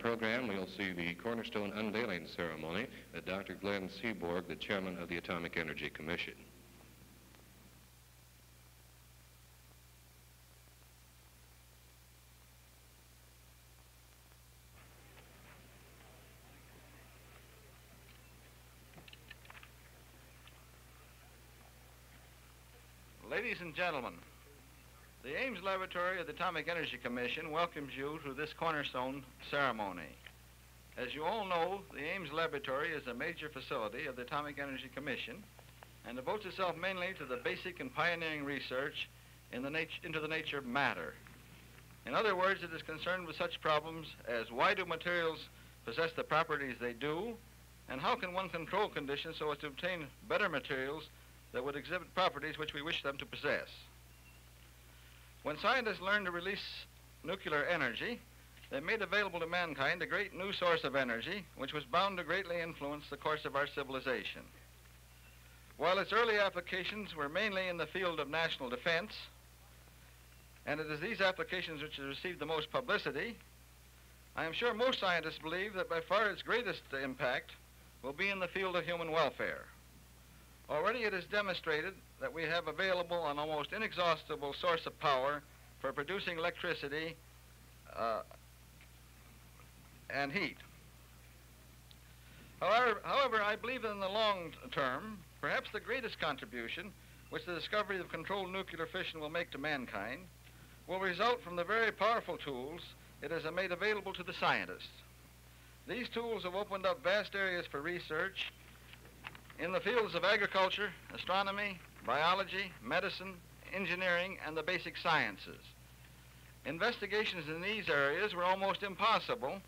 program, we'll see the cornerstone unveiling ceremony at Dr. Glenn Seaborg, the chairman of the Atomic Energy Commission. Ladies and gentlemen, the Ames Laboratory of the Atomic Energy Commission welcomes you to this cornerstone ceremony. As you all know, the Ames Laboratory is a major facility of the Atomic Energy Commission and devotes itself mainly to the basic and pioneering research in the into the nature of matter. In other words, it is concerned with such problems as why do materials possess the properties they do, and how can one control conditions so as to obtain better materials that would exhibit properties which we wish them to possess. When scientists learned to release nuclear energy, they made available to mankind a great new source of energy which was bound to greatly influence the course of our civilization. While its early applications were mainly in the field of national defense, and it is these applications which have received the most publicity, I am sure most scientists believe that by far its greatest impact will be in the field of human welfare. Already it is demonstrated that we have available an almost inexhaustible source of power for producing electricity uh, and heat. However, however, I believe in the long term, perhaps the greatest contribution which the discovery of controlled nuclear fission will make to mankind will result from the very powerful tools it has made available to the scientists. These tools have opened up vast areas for research in the fields of agriculture, astronomy, biology, medicine, engineering, and the basic sciences. Investigations in these areas were almost impossible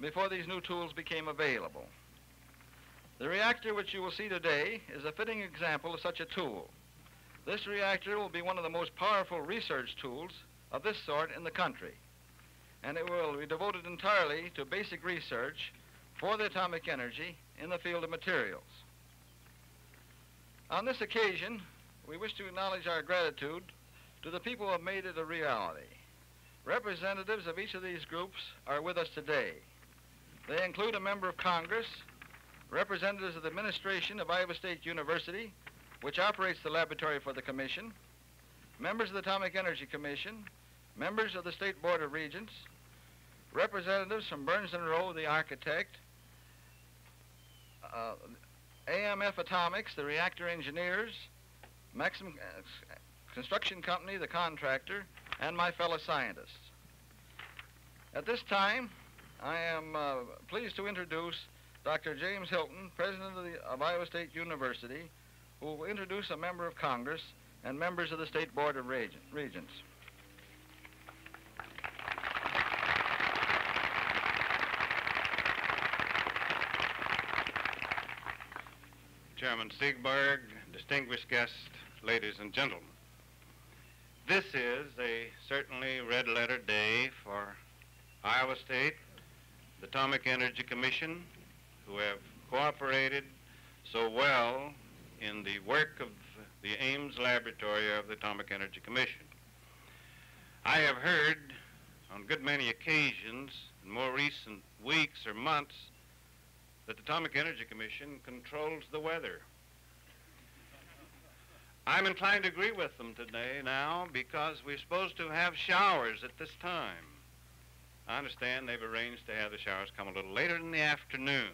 before these new tools became available. The reactor which you will see today is a fitting example of such a tool. This reactor will be one of the most powerful research tools of this sort in the country, and it will be devoted entirely to basic research for the atomic energy in the field of materials. On this occasion, we wish to acknowledge our gratitude to the people who have made it a reality. Representatives of each of these groups are with us today. They include a member of Congress, representatives of the administration of Iowa State University, which operates the laboratory for the Commission, members of the Atomic Energy Commission, members of the State Board of Regents, representatives from Burns and Roe, the architect, uh, AMF Atomics, the reactor engineers, Maxon uh, Construction Company, the contractor, and my fellow scientists. At this time, I am uh, pleased to introduce Dr. James Hilton, President of, the, of Iowa State University, who will introduce a member of Congress and members of the State Board of Regents. Chairman Seaborg, distinguished guests, ladies and gentlemen. This is a certainly red letter day for Iowa State, the Atomic Energy Commission, who have cooperated so well in the work of the Ames Laboratory of the Atomic Energy Commission. I have heard on good many occasions in more recent weeks or months that the Atomic Energy Commission controls the weather. I'm inclined to agree with them today now because we're supposed to have showers at this time. I understand they've arranged to have the showers come a little later in the afternoon.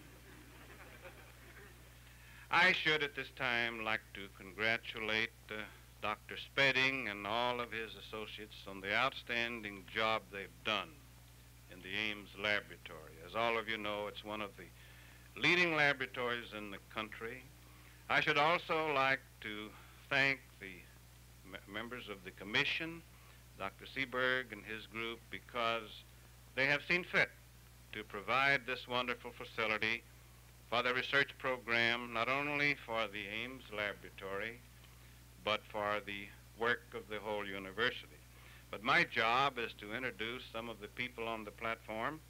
I should at this time like to congratulate uh, Dr. Spedding and all of his associates on the outstanding job they've done in the Ames Laboratory. As all of you know, it's one of the leading laboratories in the country. I should also like to thank the members of the commission, Dr. Seaborg and his group, because they have seen fit to provide this wonderful facility for the research program, not only for the Ames Laboratory, but for the work of the whole university. But my job is to introduce some of the people on the platform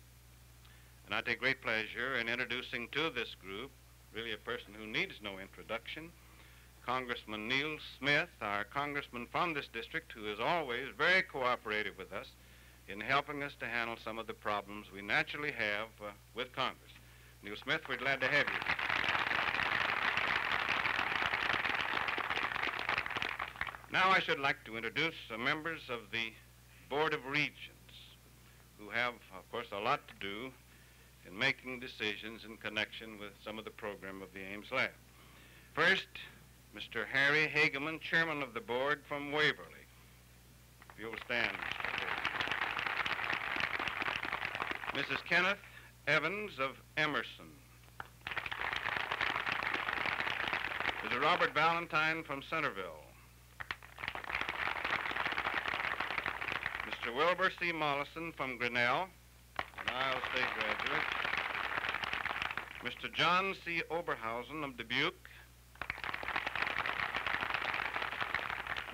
and I take great pleasure in introducing to this group, really a person who needs no introduction, Congressman Neal Smith, our congressman from this district, who is always very cooperative with us in helping us to handle some of the problems we naturally have uh, with Congress. Neal Smith, we're glad to have you. Now I should like to introduce the members of the Board of Regents, who have, of course, a lot to do in making decisions in connection with some of the program of the Ames Lab. First, Mr. Harry Hageman, chairman of the board from Waverly. If you'll stand, Mr. Mrs. Kenneth Evans of Emerson. Mr. Robert Valentine from Centerville. Mr. Wilbur C. Mollison from Grinnell, an Iowa State graduate. Mr. John C. Oberhausen of Dubuque.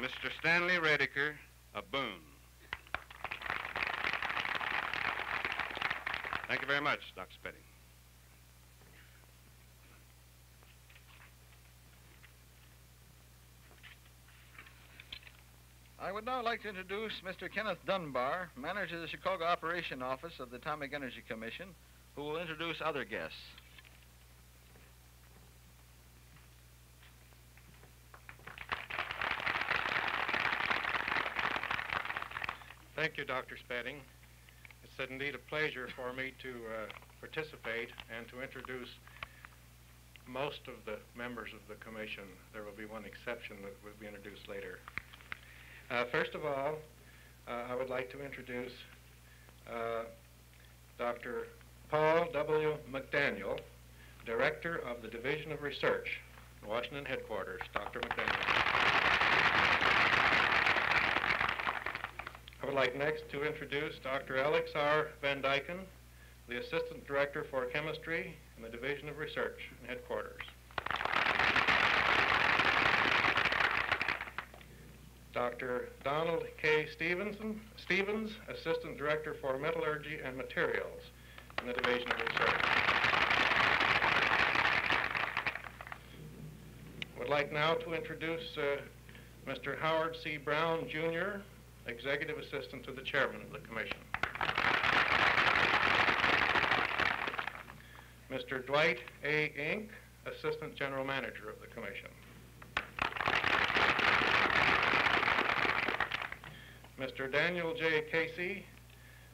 Mr. Stanley Redeker a Boone. Thank you very much, Dr. Spedding. I would now like to introduce Mr. Kenneth Dunbar, manager of the Chicago Operation Office of the Atomic Energy Commission, who will introduce other guests. Thank you, Dr. Spedding. It's indeed a pleasure for me to uh, participate and to introduce most of the members of the commission. There will be one exception that will be introduced later. Uh, first of all, uh, I would like to introduce uh, Dr. Paul W. McDaniel, Director of the Division of Research, Washington headquarters. Dr. McDaniel. I would like next to introduce Dr. Alex R. Van Dyken, the Assistant Director for Chemistry in the Division of Research and headquarters. Dr. Donald K. Stevenson, Stevens, Assistant Director for Metallurgy and Materials in the Division of Research. Would like now to introduce uh, Mr. Howard C. Brown, Jr., Executive Assistant to the Chairman of the Commission. Mr. Dwight A. Ink, Assistant General Manager of the Commission. Mr. Daniel J. Casey,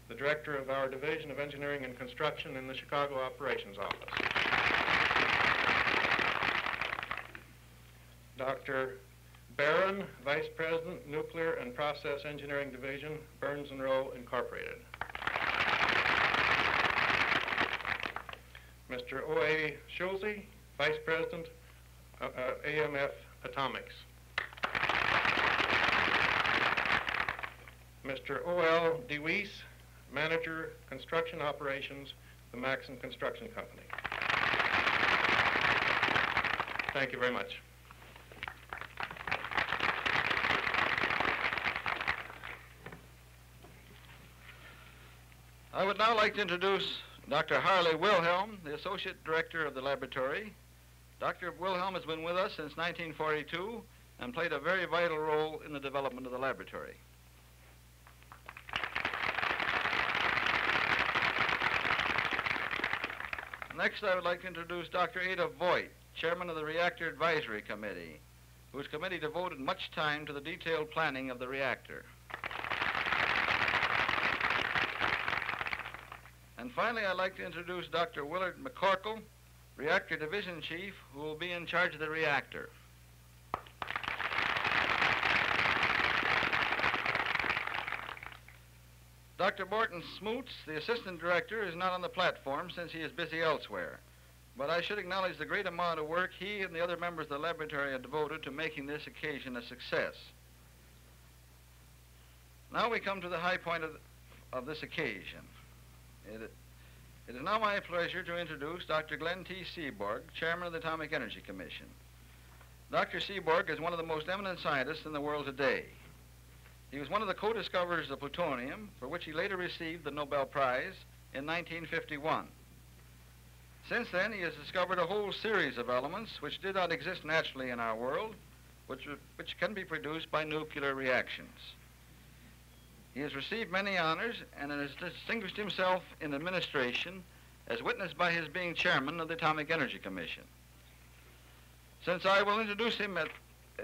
the Director of our Division of Engineering and Construction in the Chicago Operations Office. Dr. Barron, Vice President, Nuclear and Process Engineering Division, Burns and Roe Incorporated. Mr. O.A. Schulze, Vice President, uh, uh, AMF Atomics. Mr. O.L. DeWeese, Manager, Construction Operations, the Maxon Construction Company. Thank you very much. I would now like to introduce Dr. Harley Wilhelm, the Associate Director of the laboratory. Dr. Wilhelm has been with us since 1942 and played a very vital role in the development of the laboratory. Next, I would like to introduce Dr. Ada Voigt, Chairman of the Reactor Advisory Committee, whose committee devoted much time to the detailed planning of the reactor. And finally, I'd like to introduce Dr. Willard McCorkle, Reactor Division Chief, who will be in charge of the reactor. Dr. Morton Smutz, the Assistant Director, is not on the platform since he is busy elsewhere. But I should acknowledge the great amount of work he and the other members of the laboratory have devoted to making this occasion a success. Now we come to the high point of, of this occasion. It, it is now my pleasure to introduce Dr. Glenn T. Seaborg, Chairman of the Atomic Energy Commission. Dr. Seaborg is one of the most eminent scientists in the world today. He was one of the co-discoverers of plutonium, for which he later received the Nobel Prize in 1951. Since then, he has discovered a whole series of elements which did not exist naturally in our world, which, which can be produced by nuclear reactions. He has received many honors and has distinguished himself in administration as witnessed by his being chairman of the Atomic Energy Commission. Since I will introduce him at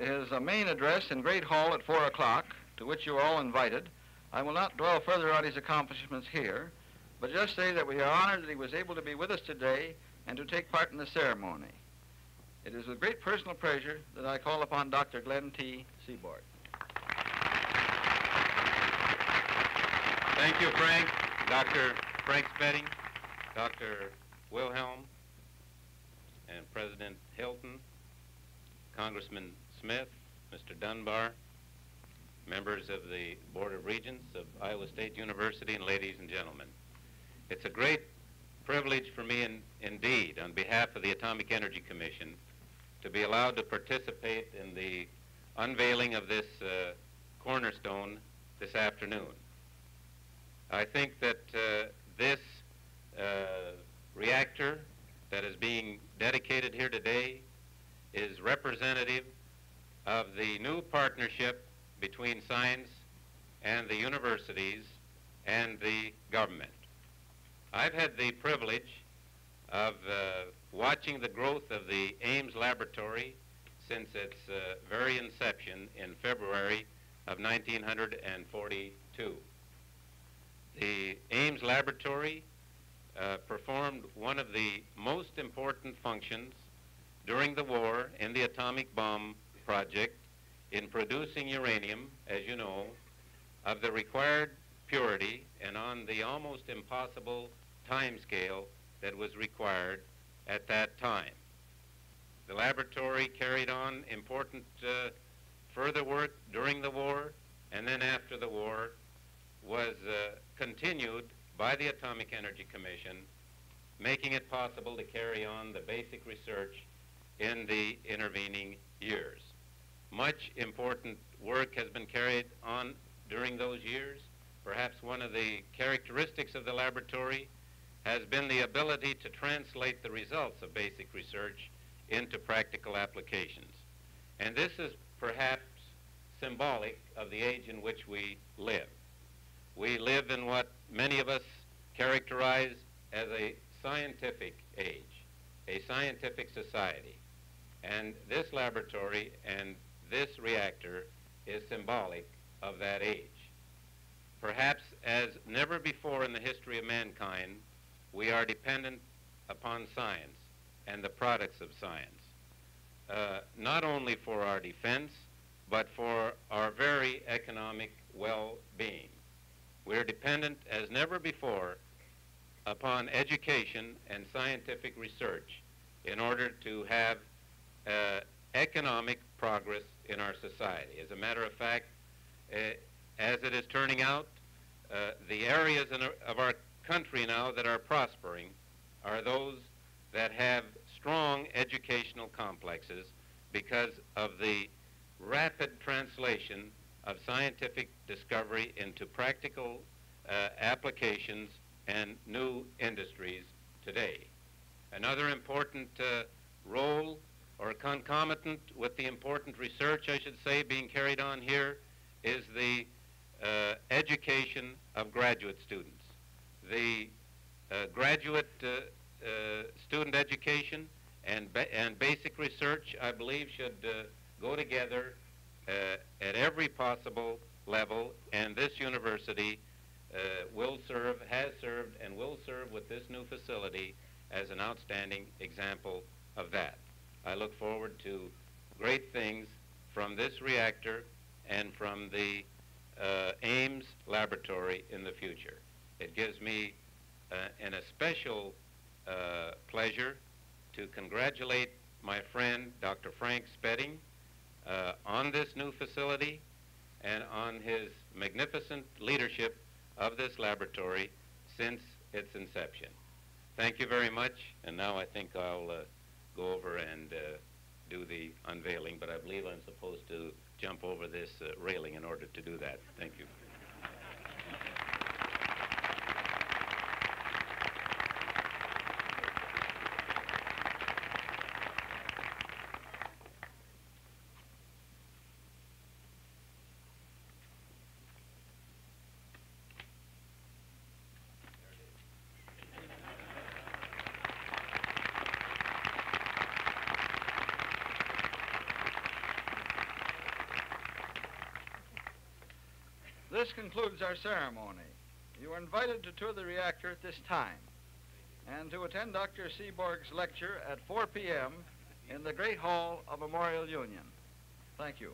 his uh, main address in Great Hall at 4 o'clock, to which you are all invited, I will not dwell further on his accomplishments here, but just say that we are honored that he was able to be with us today and to take part in the ceremony. It is with great personal pleasure that I call upon Dr. Glenn T. Seaborg. Thank you, Frank. Dr. Frank Spedding, Dr. Wilhelm, and President Hilton, Congressman Smith, Mr. Dunbar, members of the Board of Regents of Iowa State University, and ladies and gentlemen. It's a great privilege for me in, indeed, on behalf of the Atomic Energy Commission, to be allowed to participate in the unveiling of this uh, cornerstone this afternoon. I think that uh, this uh, reactor that is being dedicated here today is representative of the new partnership between science and the universities and the government. I've had the privilege of uh, watching the growth of the Ames Laboratory since its uh, very inception in February of 1942. The Ames Laboratory uh, performed one of the most important functions during the war in the atomic bomb project in producing uranium, as you know, of the required purity and on the almost impossible time scale that was required at that time. The laboratory carried on important uh, further work during the war and then after the war was uh, continued by the Atomic Energy Commission, making it possible to carry on the basic research in the intervening years. Much important work has been carried on during those years. Perhaps one of the characteristics of the laboratory has been the ability to translate the results of basic research into practical applications. And this is perhaps symbolic of the age in which we live. We live in what many of us characterize as a scientific age, a scientific society. And this laboratory and this reactor is symbolic of that age. Perhaps as never before in the history of mankind, we are dependent upon science and the products of science, uh, not only for our defense, but for our very economic well-being. We're dependent as never before upon education and scientific research in order to have uh, economic progress in our society. As a matter of fact, uh, as it is turning out, uh, the areas of our country now that are prospering are those that have strong educational complexes because of the rapid translation of scientific discovery into practical uh, applications and new industries today. Another important uh, role or concomitant with the important research, I should say, being carried on here is the uh, education of graduate students. The uh, graduate uh, uh, student education and, ba and basic research, I believe, should go together at every possible level, and this university will serve, has served, and will serve with this new facility as an outstanding example of that. I look forward to great things from this reactor and from the uh, Ames laboratory in the future. It gives me uh, an especial uh, pleasure to congratulate my friend Dr. Frank Spedding uh, on this new facility and on his magnificent leadership of this laboratory since its inception. Thank you very much, and now I think I'll uh, go over and uh, do the unveiling, but I believe I'm supposed to jump over this uh, railing in order to do that. Thank you. This concludes our ceremony. You are invited to tour the reactor at this time and to attend Dr. Seaborg's lecture at 4 p.m. in the Great Hall of Memorial Union. Thank you.